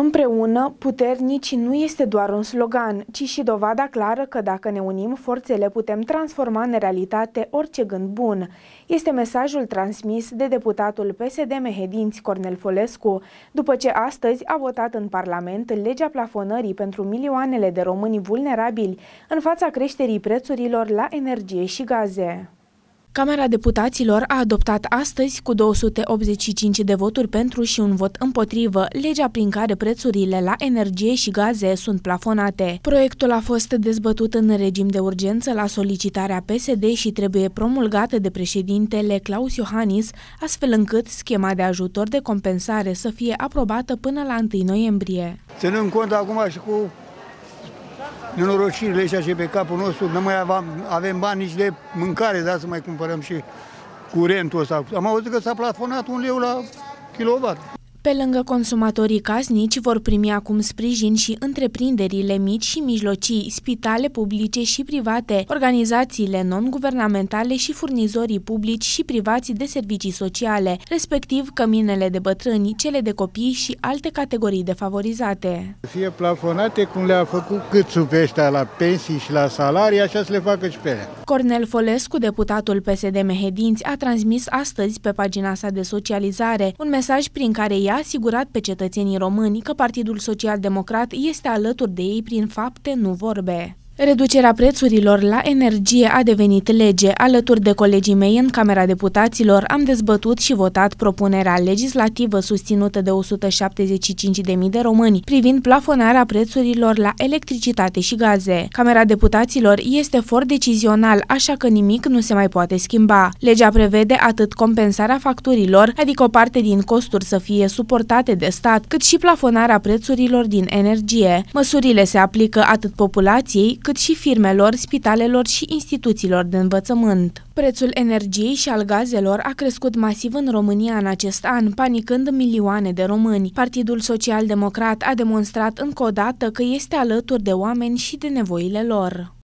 Împreună, puternici nu este doar un slogan, ci și dovada clară că dacă ne unim forțele putem transforma în realitate orice gând bun. Este mesajul transmis de deputatul PSD Mehedinți Cornel Folescu, după ce astăzi a votat în Parlament legea plafonării pentru milioanele de români vulnerabili în fața creșterii prețurilor la energie și gaze. Camera Deputaților a adoptat astăzi, cu 285 de voturi pentru și un vot împotrivă, legea prin care prețurile la energie și gaze sunt plafonate. Proiectul a fost dezbătut în regim de urgență la solicitarea PSD și trebuie promulgat de președintele Claus Iohannis, astfel încât schema de ajutor de compensare să fie aprobată până la 1 noiembrie. Ținând cont acum și cu nenorocirile astea și pe capul nostru, nu mai avem, avem bani nici de mâncare, da, să mai cumpărăm și curentul ăsta. Am auzit că s-a plafonat un leu la kilowatt. Pe lângă consumatorii casnici vor primi acum sprijin și întreprinderile mici și mijlocii, spitale publice și private, organizațiile non-guvernamentale și furnizorii publici și privați de servicii sociale, respectiv căminele de bătrâni, cele de copii și alte categorii defavorizate. Fie plafonate cum le-a făcut câțul pe ăștia la pensii și la salarii, așa să le facă și pe ele. Cornel Folescu, deputatul PSD Mehedinți, a transmis astăzi pe pagina sa de socializare un mesaj prin care i-a asigurat pe cetățenii români că Partidul Social Democrat este alături de ei prin fapte, nu vorbe. Reducerea prețurilor la energie a devenit lege. Alături de colegii mei în Camera Deputaților am dezbătut și votat propunerea legislativă susținută de 175.000 de români privind plafonarea prețurilor la electricitate și gaze. Camera Deputaților este for decizional, așa că nimic nu se mai poate schimba. Legea prevede atât compensarea facturilor, adică o parte din costuri să fie suportate de stat, cât și plafonarea prețurilor din energie. Măsurile se aplică atât populației, cât și firmelor, spitalelor și instituțiilor de învățământ. Prețul energiei și al gazelor a crescut masiv în România în acest an, panicând milioane de români. Partidul Social Democrat a demonstrat încă o dată că este alături de oameni și de nevoile lor.